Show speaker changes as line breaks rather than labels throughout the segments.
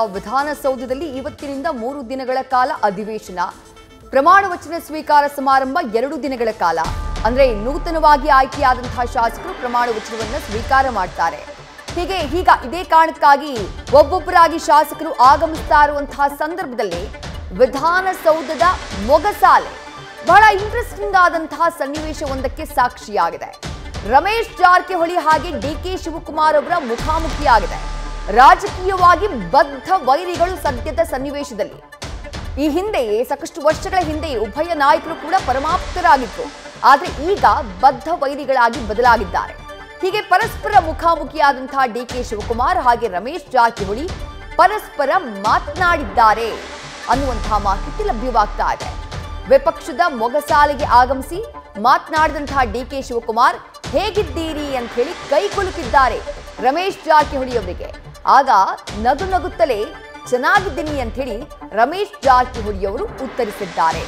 ವಿಧಾನಸೌಧದಲ್ಲಿ ಇವತ್ತಿನಿಂದ ಮೂರು ದಿನಗಳ ಕಾಲ ಅಧಿವೇಶನ. ಪ್ರಮಾಣ ವಚನ ಸ್ವೀಕಾರ ಸಮಾರಂಭ ಎರಡು ದಿನಗಳ ಕಾಲ. ಅಂದ್ರೆ ನೂತನವಾಗಿ ಆಯ್ಕೆಯಾದಂತಹ ಶಾಸಕರು ಪ್ರಮಾಣ ವಚನವನ್ನ ಸ್ವೀಕಾರ ಮಾಡ್ತಾರೆ. ಹೀಗೆ ಈಗ ಇದೇ ಕಾರಣಕ್ಕಾಗಿ ಒಬ್ಬೊಬ್ಬರಾಗಿ ಶಾಸಕರು ಆಗಮಿಸ್ತಾ ಇರುವಂತಹ ಸಂದರ್ಭದಲ್ಲಿ ವಿಧಾನಸೌಧದ ಮೊಗಸಾಲೆ ಬಹಳ ಇಂಟ್ರೆಸ್ಟಿಂಗ್ ಆದಂತಹ ಸನ್ನಿವೇಶವೊಂದಕ್ಕೆ ಸಾಕ್ಷಿಯಾಗಿದೆ. ರಮೇಶ್ ಜಾರಕಿಹೊಳಿ ಹಾಗೆ ಡಿ ಕೆ ಶಿವಕುಮಾರ್ ಅವರ ಮುಖಾಮುಖಿಯಾಗಿದೆ. ರಾಜಕೀಯವಾಗಿ ಬದ್ಧ ವೈರಿಗಳು ಸದ್ಯದ ಸನ್ನಿವೇಶದಲ್ಲಿ. ಈ ಹಿಂದೆಯೇ ಸಾಕಷ್ಟು ವರ್ಷಗಳ ಹಿಂದೆ ಉಭಯ ನಾಯಕರು ಕೂಡ ಪರಮಾಪ್ತರಾಗಿತ್ತು ಆದ್ರೆ ಈಗ ಬದ್ಧ ವೈರಿಗಳಾಗಿ ಬದಲಾಗಿದ್ದಾರೆ. ಹೀಗೆ ಪರಸ್ಪರ ಮುಖಾಮುಖಿಯಾದಂತಹ ಡಿ ಕೆ ಶಿವಕುಮಾರ್ ಹಾಗೆ ರಮೇಶ್ ಜಾರಕಿಹೊಳಿ ಪರಸ್ಪರ ಮಾತನಾಡಿದ್ದಾರೆ ಅನ್ನುವಂತಹ ಮಾಹಿತಿ ಲಭ್ಯವಾಗ್ತಾ ಇದೆ. ವಿಪಕ್ಷದ ಮೊಗಸಾಲೆಗೆ ಆಗಮಿಸಿ ಮಾತನಾಡಿದಂತಹ ಡಿ ಕೆ ಶಿವಕುಮಾರ್ ಹೇಗಿದ್ದೀರಿ ಅಂತ ಹೇಳಿ ಕೈ ಕುಲುಕಿದ್ದಾರೆ ರಮೇಶ್ ಜಾರಕಿಹೊಳಿ ಅವರಿಗೆ ಆಗ ನಗು ನಗುತ್ತಲೇ ಚೆನ್ನಾಗಿದ್ದೀನಿ ಅಂತ ಹೇಳಿ ರಮೇಶ್ ಜಾರಕಿಹೊಳಿ ಅವರು ಉತ್ತರಿಸಿದ್ದಾರೆ.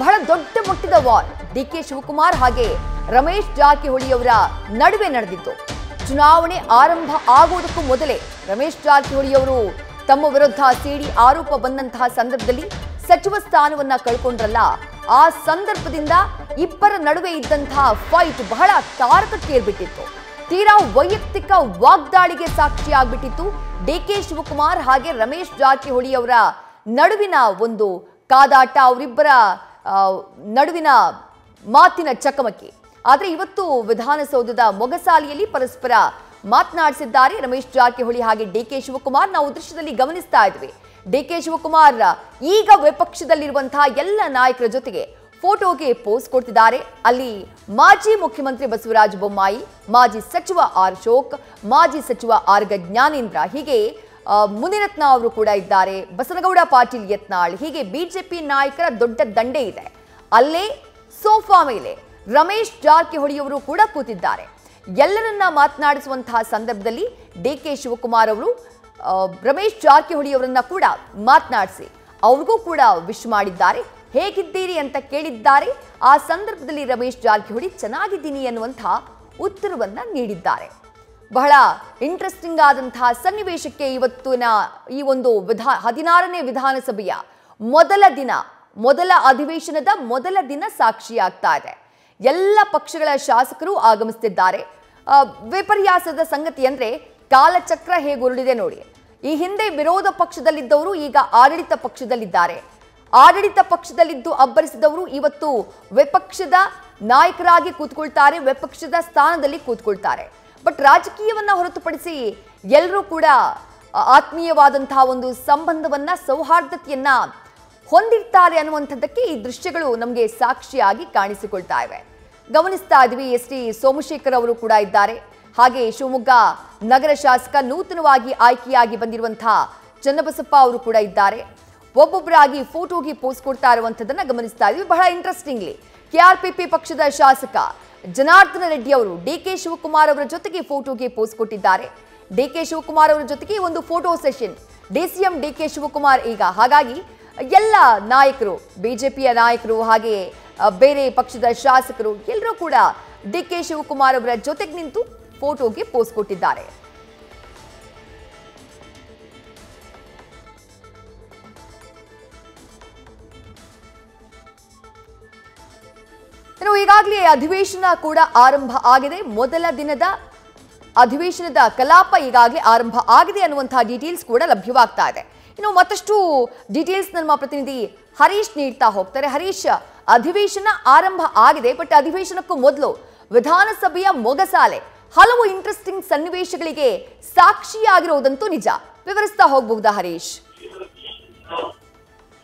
ಬಹಳ ದೊಡ್ಡ ಮಟ್ಟದ ವಾರ್. ಡಿ ಕೆ ಶಿವಕುಮಾರ್ ಹಾಗೆ ರಮೇಶ್ ಜಾರಕಿಹೊಳಿ ಅವರ ನಡುವೆ ನಡೆದಿತ್ತು. ಚುನಾವಣೆ ಆರಂಭ ಆಗುವುದಕ್ಕೂ ಮೊದಲೇ ರಮೇಶ್ ಜಾರಕಿಹೊಳಿ ಅವರು ತಮ್ಮ ವಿರುದ್ಧ ಸಿಡಿ ಆರೋಪ ಬಂದಂತಹ ಸಂದರ್ಭದಲ್ಲಿ ಸಚಿವ ಸ್ಥಾನವನ್ನ ಕಳ್ಕೊಂಡ್ರಲ್ಲ, ಆ ಸಂದರ್ಭದಿಂದ ಇಬ್ಬರ ನಡುವೆ ಇದ್ದಂತಹ ಫೈಟ್ ಬಹಳ ತಾರಕಕ್ಕೇರ್ಬಿಟ್ಟಿತ್ತು. ತೀರಾ ವೈಯಕ್ತಿಕ ವಾಗ್ದಾಳಿಗೆ ಸಾಕ್ಷಿಯಾಗ್ಬಿಟ್ಟಿತ್ತು. ಡಿ ಕೆ ಶಿವಕುಮಾರ್ ಹಾಗೆ ರಮೇಶ್ ಜಾರಕಿಹೊಳಿ ಅವರ ನಡುವಿನ ಒಂದು ಕಾದಾಟ, ಅವರಿಬ್ಬರ ನಡುವಿನ ಮಾತಿನ ಚಕಮಕಿ. ಆದರೆ ಇವತ್ತು ವಿಧಾನಸೌಧದ ಮೊಗಸಾಲಿಯಲ್ಲಿ ಪರಸ್ಪರ ಮಾತನಾಡಿಸಿದ್ದಾರೆ ರಮೇಶ್ ಜಾರಕಿಹೊಳಿ ಹಾಗೆ ಡಿ ಕೆ ಶಿವಕುಮಾರ್. ನಾವು ದೃಶ್ಯದಲ್ಲಿ ಗಮನಿಸ್ತಾ ಇದ್ವಿ. ಡಿ ಕೆ ಶಿವಕುಮಾರ್ ಈಗ ವಿಪಕ್ಷದಲ್ಲಿರುವಂತಹ ಎಲ್ಲ ನಾಯಕರ ಜೊತೆಗೆ ಫೋಟೋಗೆ ಪೋಸ್ ಕೊಡ್ತಿದ್ದಾರೆ. ಅಲ್ಲಿ ಮಾಜಿ ಮುಖ್ಯಮಂತ್ರಿ ಬಸವರಾಜ ಬೊಮ್ಮಾಯಿ, ಮಾಜಿ ಸಚಿವ ಆರ್ ಅಶೋಕ್ ಮಾಜಿ ಸಚಿವ ಆರ್ ಜ್ಞಾನೇಂದ್ರ ಹೀಗೆ ಮುನಿರತ್ನ ಅವರು ಕೂಡ ಇದ್ದಾರೆ. ಬಸನಗೌಡ, ಪಾಟೀಲ್ ಯತ್ನಾಳ್, ಹೀಗೆ ಬಿಜೆಪಿ ನಾಯಕರ ದೊಡ್ಡ ದಂಡೆ ಇದೆ. ಅಲ್ಲೇ ಸೋಫಾ ಮೇಲೆ ರಮೇಶ್ ಜಾರಕಿಹೊಳಿ ಅವರು ಕೂಡ ಕೂತಿದ್ದಾರೆ. ಎಲ್ಲರನ್ನ ಮಾತನಾಡಿಸುವಂತಹ ಸಂದರ್ಭದಲ್ಲಿ ಡಿ ಕೆ ಶಿವಕುಮಾರ್ ಅವರು ರಮೇಶ್ ಜಾರಕಿಹೊಳಿ ಅವರನ್ನ ಕೂಡ ಮಾತನಾಡಿಸಿ, ಅವ್ರಿಗೂ ಕೂಡ ವಿಶ್ ಮಾಡಿದ್ದಾರೆ. ಹೇಗಿದ್ದೀರಿ ಅಂತ ಕೇಳಿದ್ದಾರೆ. ಆ ಸಂದರ್ಭದಲ್ಲಿ ರಮೇಶ್ ಜಾರಕಿಹೊಳಿ ಚೆನ್ನಾಗಿದ್ದೀನಿ ಎನ್ನುವಂಥ ಉತ್ತರವನ್ನು ನೀಡಿದ್ದಾರೆ. ಬಹಳ ಇಂಟ್ರೆಸ್ಟಿಂಗ್ ಆದಂತಹ ಸನ್ನಿವೇಶಕ್ಕೆ ಇವತ್ತಿನ ಈ ಒಂದು ವಿಧಾ, ಹದಿನಾರನೇ ವಿಧಾನಸಭೆಯ ಮೊದಲ ದಿನ, ಮೊದಲ ಅಧಿವೇಶನದ ಮೊದಲ ದಿನ ಸಾಕ್ಷಿಯಾಗ್ತಾ ಇದೆ. ಎಲ್ಲ ಪಕ್ಷಗಳ ಶಾಸಕರು ಆಗಮಿಸುತ್ತಿದ್ದಾರೆ ವಿಪರ್ಯಾಸದ ಸಂಗತಿ ಅಂದ್ರೆ ಕಾಲಚಕ್ರ ಹೇಗೆ ಉರುಳಿದೆ ನೋಡಿ. ಈ ಹಿಂದೆ ವಿರೋಧ ಪಕ್ಷದಲ್ಲಿದ್ದವರು ಈಗ ಆಡಳಿತ ಪಕ್ಷದಲ್ಲಿದ್ದಾರೆ. ಆಡಳಿತ ಪಕ್ಷದಲ್ಲಿದ್ದು ಅಬ್ಬರಿಸಿದವರು ಇವತ್ತು ವಿಪಕ್ಷದ ನಾಯಕರಾಗಿ ಕೂತ್ಕೊಳ್ತಾರೆ, ವಿಪಕ್ಷದ ಸ್ಥಾನದಲ್ಲಿ ಕೂತ್ಕೊಳ್ತಾರೆ. ಬಟ್ ರಾಜಕೀಯವನ್ನ ಹೊರತುಪಡಿಸಿ ಎಲ್ಲರೂ ಕೂಡ ಆತ್ಮೀಯವಾದಂತಹ ಒಂದು ಸಂಬಂಧವನ್ನ, ಸೌಹಾರ್ದತೆಯನ್ನ ಹೊಂದಿರ್ತಾರೆ ಅನ್ನುವಂಥದ್ದಕ್ಕೆ ಈ ದೃಶ್ಯಗಳು ನಮಗೆ ಸಾಕ್ಷಿಯಾಗಿ ಕಾಣಿಸಿಕೊಳ್ತಾ ಇವೆ. ಗಮನಿಸ್ತಾ ಇದ್ವಿ, ಎಸ್ ಟಿ ಸೋಮಶೇಖರ್ ಅವರು ಕೂಡ ಇದ್ದಾರೆ. ಹಾಗೆ ಶಿವಮೊಗ್ಗ ನಗರ ಶಾಸಕ ನೂತನವಾಗಿ ಆಯ್ಕೆಯಾಗಿ ಬಂದಿರುವಂತಹ ಚನ್ನಬಸಪ್ಪ ಅವರು ಕೂಡ ಇದ್ದಾರೆ. ಒಬ್ಬೊಬ್ಬರಾಗಿ ಫೋಟೋಗೆ ಪೋಸ್ಟ್ ಕೊಡ್ತಾ ಇರುವಂತದನ್ನ ಗಮನಿಸ್ತಾ ಇದ್ವಿ. ಬಹಳ ಇಂಟ್ರೆಸ್ಟಿಂಗ್ಲಿ ಕೆಆರ್ಪಿಪಿ ಪಕ್ಷದ ಶಾಸಕ ಜನಾರ್ದನ ರೆಡ್ಡಿ ಅವರು ಡಿ ಕೆ ಶಿವಕುಮಾರ್ ಅವರ ಜೊತೆಗೆ ಫೋಟೋಗೆ ಪೋಸ್ಟ್ ಕೊಟ್ಟಿದ್ದಾರೆ. ಡಿ ಕೆ ಶಿವಕುಮಾರ್ ಅವರ ಜೊತೆಗೆ ಒಂದು photo session DCM D K Shivakumar ಈಗ ಹಾಗಾಗಿ ಎಲ್ಲ ನಾಯಕರು, ಬಿಜೆಪಿಯ ನಾಯಕರು ಹಾಗೆ ಬೇರೆ ಪಕ್ಷದ ಶಾಸಕರು ಎಲ್ಲರೂ ಕೂಡ ಡಿ ಕೆ ಶಿವಕುಮಾರ್ ಅವರ ಜೊತೆಗೆ ನಿಂತು ಫೋಟೋಗೆ ಪೋಸ್ಟ್ ಕೊಟ್ಟಿದ್ದಾರೆ. ಇನ್ನು ಈಗಾಗಲೇ ಅಧಿವೇಶನ ಕೂಡ ಆರಂಭ ಆಗಿದೆ. ಮೊದಲ ದಿನದ ಅಧಿವೇಶನದ ಕಲಾಪ ಈಗಾಗಲೇ ಆರಂಭ ಆಗಿದೆ ಅನ್ನುವಂತಹ ಡೀಟೇಲ್ಸ್ ಕೂಡ ಲಭ್ಯವಾಗ್ತಾ ಇದೆ. ಇನ್ನು ಮತ್ತಷ್ಟು ಡೀಟೇಲ್ಸ್ ನಮ್ಮ ಪ್ರತಿನಿಧಿ ಹರೀಶ್ ನೀಡ್ತಾ ಹೋಗ್ತಾರೆ. ಹರೀಶ್, ಅಧಿವೇಶನ ಆರಂಭ ಆಗಿದೆ ಬಟ್ ಅಧಿವೇಶನಕ್ಕೂ ಮೊದಲು ವಿಧಾನಸಭೆಯ ಮೊಗಸಾಲೆ ಹಲವು ಇಂಟ್ರೆಸ್ಟಿಂಗ್ ಸನ್ನಿವೇಶಗಳಿಗೆ ಸಾಕ್ಷಿಯಾಗಿರುವುದಂತೂ ನಿಜ. ವಿವರಿಸ್ತಾ ಹೋಗಬಹುದಾ ಹರೀಶ್?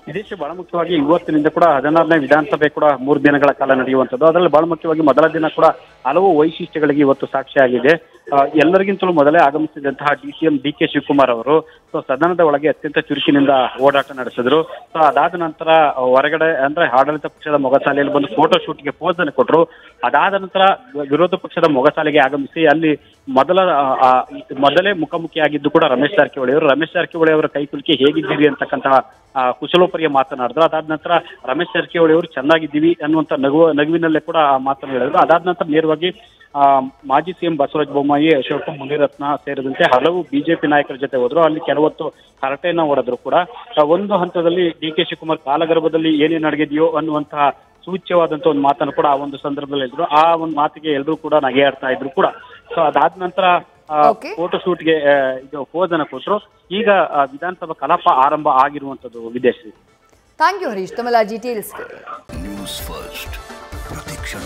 ವಿದೇಶ ಬಹಳ ಮುಖ್ಯವಾಗಿ ಇವತ್ತಿನಿಂದ ಕೂಡ ಹದಿನಾರನೇ ವಿಧಾನಸಭೆ ಕೂಡ ಮೂರು ದಿನಗಳ ಕಾಲ ನಡೆಯುವಂಥದ್ದು. ಅದರಲ್ಲಿ ಬಹಳ ಮುಖ್ಯವಾಗಿ ಮೊದಲ ದಿನ ಕೂಡ ಹಲವು ವೈಶಿಷ್ಟ್ಯಗಳಿಗೆ ಇವತ್ತು ಸಾಕ್ಷಿಯಾಗಿದೆ. ಎಲ್ಲರಿಗಿಂತಲೂ ಮೊದಲೇ ಆಗಮಿಸಿದಂತಹ D C M D K Shivakumar ಅವರು ಸೊ ಸದನದ ಒಳಗೆ ಅತ್ಯಂತ ಚುರುಕಿನಿಂದ ಓಡಾಟ ನಡೆಸಿದ್ರು. ಸೊ ಅದಾದ ನಂತರ ಹೊರಗಡೆ ಅಂದ್ರೆ ಆಡಳಿತ ಪಕ್ಷದ ಮೊಗಸಾಲೆಯಲ್ಲಿ ಬಂದು ಫೋಟೋ ಶೂಟ್ಗೆ ಪೋಸ್ ಅನ್ನು ಕೊಟ್ಟರು ಅದಾದ ನಂತರ ವಿರೋಧ ಪಕ್ಷದ ಮೊಗಸಾಲೆಗೆ ಆಗಮಿಸಿ ಅಲ್ಲಿ ಮೊದಲ ಮೊದಲೇ ಮುಖಾಮುಖಿಯಾಗಿದ್ದು ಕೂಡ ರಮೇಶ್ ಜಾರಕಿಹೊಳಿ ಅವರು. ರಮೇಶ್ ಜಾರಕಿಹೊಳಿ ಅವರ ಕೈ ಕುಲಿಕೆ ಹೇಗಿದ್ದೀರಿ ಅಂತಕ್ಕಂತಹ ಕುಶಲೋಪರಿಗೆ ಮಾತನಾಡಿದ್ರು. ಅದಾದ ನಂತರ ರಮೇಶ್ ಜಾರಕಿಹೊಳಿ ಅವರು, ಚೆನ್ನಾಗಿದ್ದೀವಿ ಅನ್ನುವಂತ ನಗುವ, ನಗುವಿನಲ್ಲೇ ಕೂಡ ಮಾತನ್ನು ಹೇಳಿದ್ರು. ಅದಾದ ನಂತರ ನೇರವಾಗಿ ಮಾಜಿ ಸಿಎಂ ಬಸವರಾಜ ಬೊಮ್ಮಾಯಿ ಅಶೋಕ ಮುನಿರತ್ನ ಸೇರಿದಂತೆ ಹಲವು ಬಿಜೆಪಿ ನಾಯಕರ ಜೊತೆ ಹೋದ್ರು. ಅಲ್ಲಿ ಕೆಲವೊತ್ತು ಹರಟೆಯನ್ನ ಹೊಡೆದ್ರು ಕೂಡ. ಒಂದು ಹಂತದಲ್ಲಿ ಡಿ ಕೆ ಶಿವಕುಮಾರ್ ಕಾಲಗರ್ಭದಲ್ಲಿ ಏನೇನು ನಡೆದಿದೆಯೋ ಅನ್ನುವಂತಹ ಸೂಚ್ಯವಾದಂತಹ ಒಂದು ಮಾತನ್ನು ಕೂಡ ಆ ಒಂದು ಸಂದರ್ಭದಲ್ಲಿ ಇದ್ರು ಆ ಒಂದು ಮಾತಿಗೆ ಎಲ್ಲರೂ ಕೂಡ ನಗೆಯಾಡ್ತಾ ಇದ್ರು ಕೂಡ. ಸೊ ಅದಾದ ನಂತರ ಫೋಟೋ ಶೂಟ್ಗೆ ಇದು ಫೋಜನ ಕೊಟ್ಟರು ಈಗ ವಿಧಾನಸಭಾ ಕಲಾಪ ಆರಂಭ ಆಗಿರುವಂತದ್ದು ವಿದೇಶಿ
ಥ್ಯಾಂಕ್ ಯು ಹರೀಶ್ ತಮಲಾಜಿ ಟೀಲ್ಸ್
ನ್ಯೂಸ್ ಫಸ್ಟ್ ಪ್ರತಿಕ್ಷಣ